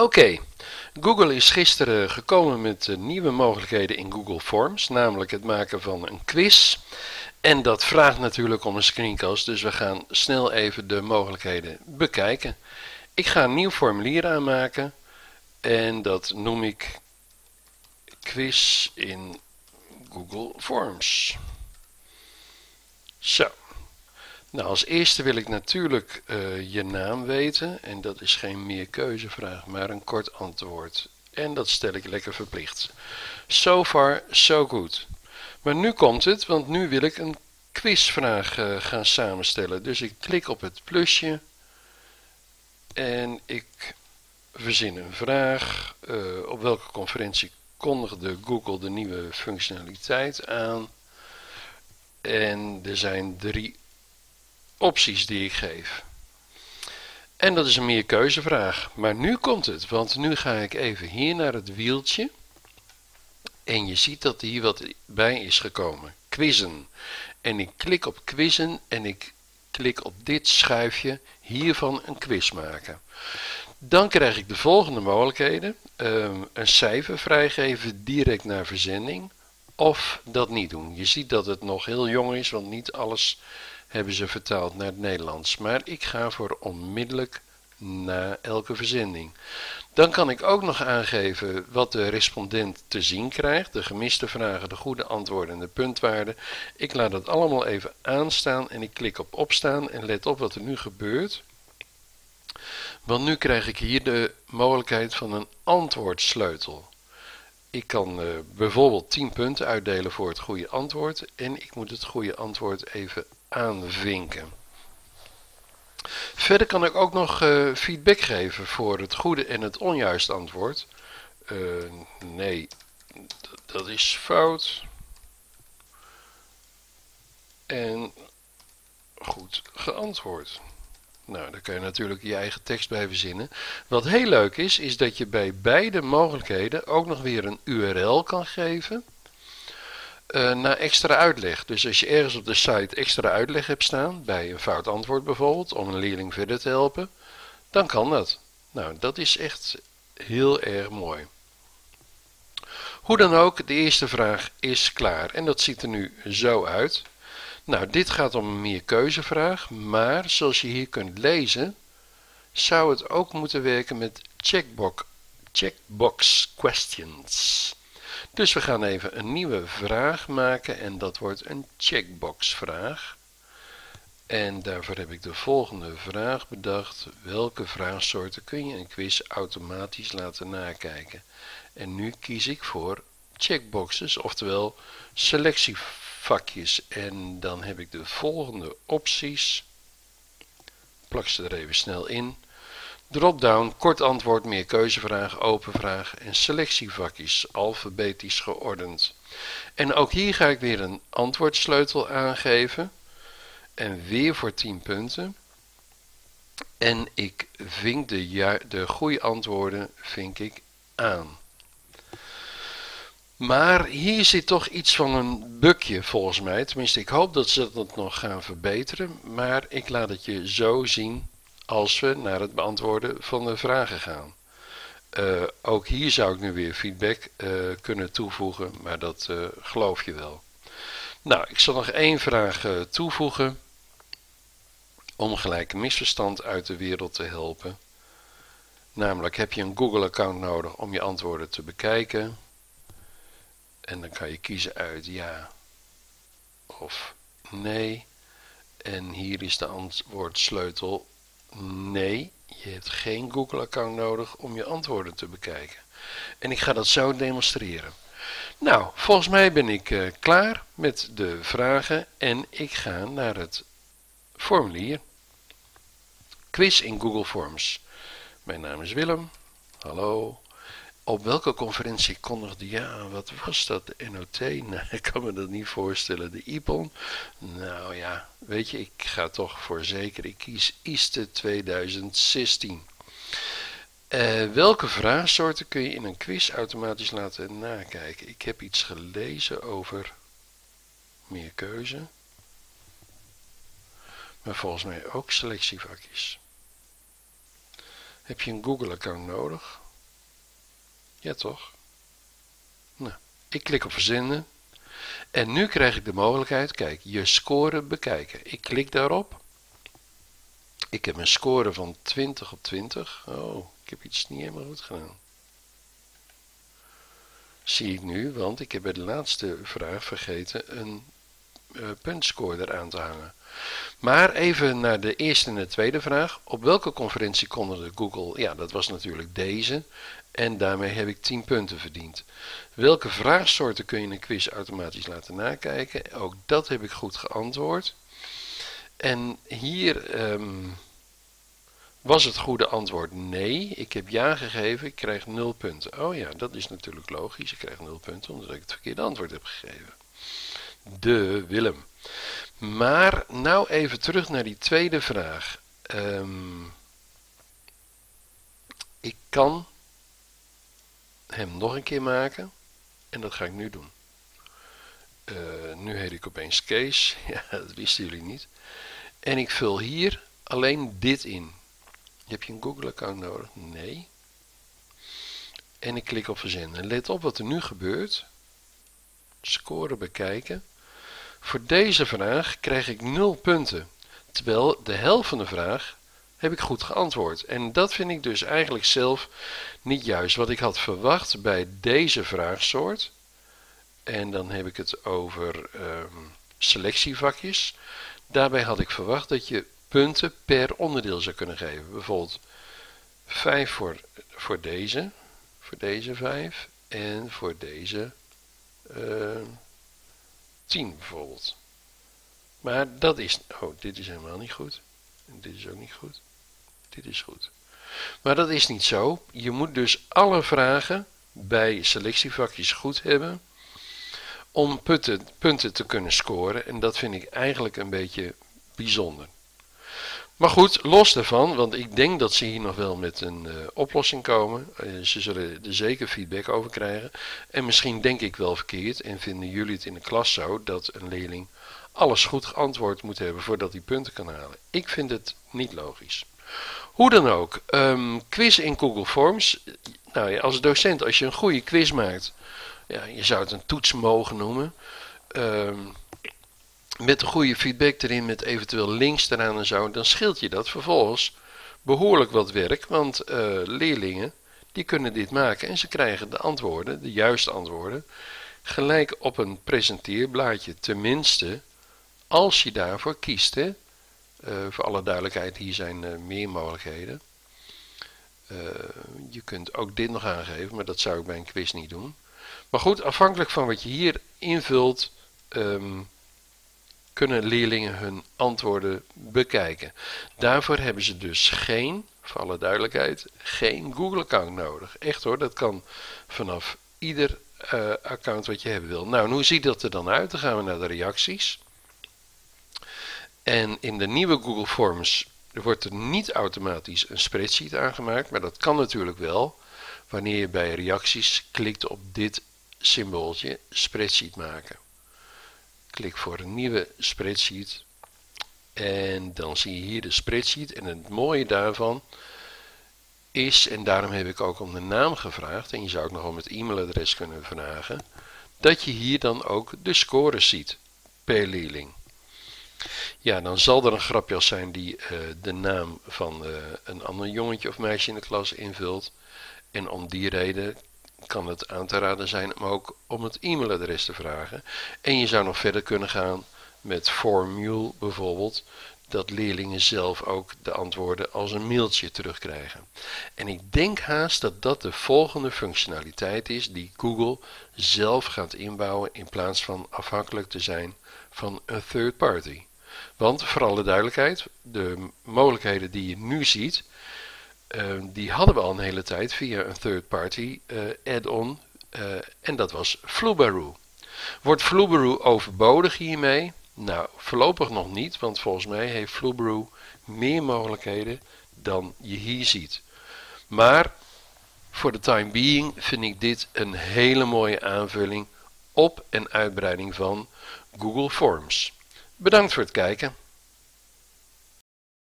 Oké, Google is gisteren gekomen met nieuwe mogelijkheden in Google Forms, namelijk het maken van een quiz. En dat vraagt natuurlijk om een screencast, dus we gaan snel even de mogelijkheden bekijken. Ik ga een nieuw formulier aanmaken en dat noem ik quiz in Google Forms. Zo. Nou, als eerste wil ik natuurlijk uh, je naam weten. En dat is geen meer keuzevraag, maar een kort antwoord. En dat stel ik lekker verplicht. So far, so good. Maar nu komt het, want nu wil ik een quizvraag uh, gaan samenstellen. Dus ik klik op het plusje. En ik verzin een vraag. Uh, op welke conferentie kondigde Google de nieuwe functionaliteit aan? En er zijn drie opties die ik geef. En dat is een meerkeuzevraag. Maar nu komt het, want nu ga ik even hier naar het wieltje. En je ziet dat hier wat bij is gekomen. Quizzen. En ik klik op quizzen en ik klik op dit schuifje hiervan een quiz maken. Dan krijg ik de volgende mogelijkheden. Um, een cijfer vrijgeven direct naar verzending. Of dat niet doen. Je ziet dat het nog heel jong is, want niet alles hebben ze vertaald naar het Nederlands. Maar ik ga voor onmiddellijk na elke verzending. Dan kan ik ook nog aangeven wat de respondent te zien krijgt. De gemiste vragen, de goede antwoorden en de puntwaarden. Ik laat het allemaal even aanstaan en ik klik op opstaan en let op wat er nu gebeurt. Want nu krijg ik hier de mogelijkheid van een antwoordsleutel. Ik kan uh, bijvoorbeeld 10 punten uitdelen voor het goede antwoord en ik moet het goede antwoord even aanvinken. Verder kan ik ook nog uh, feedback geven voor het goede en het onjuiste antwoord. Uh, nee, dat is fout. En goed geantwoord. Nou, daar kan je natuurlijk je eigen tekst bij verzinnen. Wat heel leuk is, is dat je bij beide mogelijkheden ook nog weer een URL kan geven uh, naar extra uitleg. Dus als je ergens op de site extra uitleg hebt staan, bij een fout antwoord bijvoorbeeld, om een leerling verder te helpen, dan kan dat. Nou, dat is echt heel erg mooi. Hoe dan ook, de eerste vraag is klaar en dat ziet er nu zo uit. Nou, dit gaat om een meerkeuzevraag, maar zoals je hier kunt lezen, zou het ook moeten werken met checkbox, checkbox questions. Dus we gaan even een nieuwe vraag maken en dat wordt een checkbox vraag. En daarvoor heb ik de volgende vraag bedacht. Welke vraagsoorten kun je een quiz automatisch laten nakijken? En nu kies ik voor checkboxes, oftewel selectievakjes. En dan heb ik de volgende opties. Plak ze er even snel in. Dropdown, kort antwoord, meer keuzevraag, open vraag en selectievakjes, alfabetisch geordend. En ook hier ga ik weer een antwoordsleutel aangeven. En weer voor 10 punten. En ik vink de, de goede antwoorden vink ik aan. Maar hier zit toch iets van een bukje volgens mij. Tenminste, ik hoop dat ze dat nog gaan verbeteren. Maar ik laat het je zo zien als we naar het beantwoorden van de vragen gaan. Uh, ook hier zou ik nu weer feedback uh, kunnen toevoegen, maar dat uh, geloof je wel. Nou, ik zal nog één vraag toevoegen om gelijk misverstand uit de wereld te helpen. Namelijk, heb je een Google-account nodig om je antwoorden te bekijken? En dan kan je kiezen uit ja of nee. En hier is de antwoordsleutel Nee, je hebt geen Google-account nodig om je antwoorden te bekijken. En ik ga dat zo demonstreren. Nou, volgens mij ben ik uh, klaar met de vragen en ik ga naar het formulier. Quiz in Google Forms. Mijn naam is Willem. Hallo. Op welke conferentie kondigde ja, wat was dat? De NOT? Nou, ik kan me dat niet voorstellen. De IPON? Nou ja, weet je, ik ga toch voor zeker. Ik kies ISTE 2016. Uh, welke vraagsoorten kun je in een quiz automatisch laten nakijken? Ik heb iets gelezen over meer keuze. Maar volgens mij ook selectievakjes. Heb je een Google-account nodig? Ja toch? Nou, ik klik op verzenden. En nu krijg ik de mogelijkheid, kijk, je score bekijken. Ik klik daarop. Ik heb een score van 20 op 20. Oh, ik heb iets niet helemaal goed gedaan. Zie ik nu, want ik heb bij de laatste vraag vergeten een uh, puntscore eraan te hangen. Maar even naar de eerste en de tweede vraag. Op welke conferentie kondigde Google? Ja, dat was natuurlijk deze. En daarmee heb ik 10 punten verdiend. Welke vraagsoorten kun je in een quiz automatisch laten nakijken? Ook dat heb ik goed geantwoord. En hier um, was het goede antwoord nee. Ik heb ja gegeven, ik krijg 0 punten. Oh ja, dat is natuurlijk logisch. Ik krijg 0 punten omdat ik het verkeerde antwoord heb gegeven. De Willem. Maar nou even terug naar die tweede vraag. Um, ik kan hem nog een keer maken. En dat ga ik nu doen. Uh, nu heet ik opeens Kees. Ja, dat wisten jullie niet. En ik vul hier alleen dit in. Heb je een Google-account nodig? Nee. En ik klik op verzenden. Let op wat er nu gebeurt. Score bekijken. Voor deze vraag krijg ik 0 punten. Terwijl de helft van de vraag heb ik goed geantwoord. En dat vind ik dus eigenlijk zelf niet juist. Wat ik had verwacht bij deze vraagsoort. En dan heb ik het over um, selectievakjes. Daarbij had ik verwacht dat je punten per onderdeel zou kunnen geven. Bijvoorbeeld 5 voor, voor deze, voor deze 5 en voor deze uh, 10 bijvoorbeeld. Maar dat is, oh dit is helemaal niet goed. En dit is ook niet goed. Dit is goed. Maar dat is niet zo. Je moet dus alle vragen bij selectievakjes goed hebben om punten, punten te kunnen scoren. En dat vind ik eigenlijk een beetje bijzonder. Maar goed, los daarvan, want ik denk dat ze hier nog wel met een uh, oplossing komen. Uh, ze zullen er zeker feedback over krijgen. En misschien denk ik wel verkeerd en vinden jullie het in de klas zo dat een leerling alles goed geantwoord moet hebben voordat hij punten kan halen. Ik vind het niet logisch. Hoe dan ook, um, quiz in Google Forms. Nou ja, als docent, als je een goede quiz maakt, ja, je zou het een toets mogen noemen. Um, met de goede feedback erin, met eventueel links eraan en zo, dan scheelt je dat vervolgens behoorlijk wat werk. Want uh, leerlingen, die kunnen dit maken en ze krijgen de antwoorden, de juiste antwoorden, gelijk op een presenteerblaadje. Tenminste, als je daarvoor kiest. Hè. Uh, voor alle duidelijkheid, hier zijn uh, meer mogelijkheden. je kunt ook dit nog aangeven, maar dat zou ik bij een quiz niet doen. Maar goed, afhankelijk van wat je hier invult, um, kunnen leerlingen hun antwoorden bekijken. Daarvoor hebben ze dus geen, voor alle duidelijkheid, geen Google-account nodig. Echt hoor, dat kan vanaf ieder uh, account wat je hebben wil. Nou, hoe ziet dat er dan uit? Dan gaan we naar de reacties. En in de nieuwe Google Forms wordt er niet automatisch een spreadsheet aangemaakt, maar dat kan natuurlijk wel wanneer je bij reacties klikt op dit symbooltje spreadsheet maken. Klik voor een nieuwe spreadsheet. En dan zie je hier de spreadsheet. En het mooie daarvan is, en daarom heb ik ook om de naam gevraagd, en je zou ook nog om het e-mailadres kunnen vragen, dat je hier dan ook de scores ziet per leerling. Ja, dan zal er een grapjas zijn die uh, de naam van uh, een ander jongetje of meisje in de klas invult. En om die reden kan het aan te raden zijn om ook om het e-mailadres te vragen. En je zou nog verder kunnen gaan met Formule bijvoorbeeld, dat leerlingen zelf ook de antwoorden als een mailtje terugkrijgen. En ik denk haast dat dat de volgende functionaliteit is die Google zelf gaat inbouwen in plaats van afhankelijk te zijn van een third party. Want voor alle duidelijkheid, de mogelijkheden die je nu ziet, uh, die hadden we al een hele tijd via een third party uh, add-on uh, en dat was Flubaroo. Wordt Flubaroo overbodig hiermee? Nou, voorlopig nog niet, want volgens mij heeft Flubaroo meer mogelijkheden dan je hier ziet. Maar voor de time being vind ik dit een hele mooie aanvulling op en uitbreiding van Google Forms. Bedankt voor het kijken.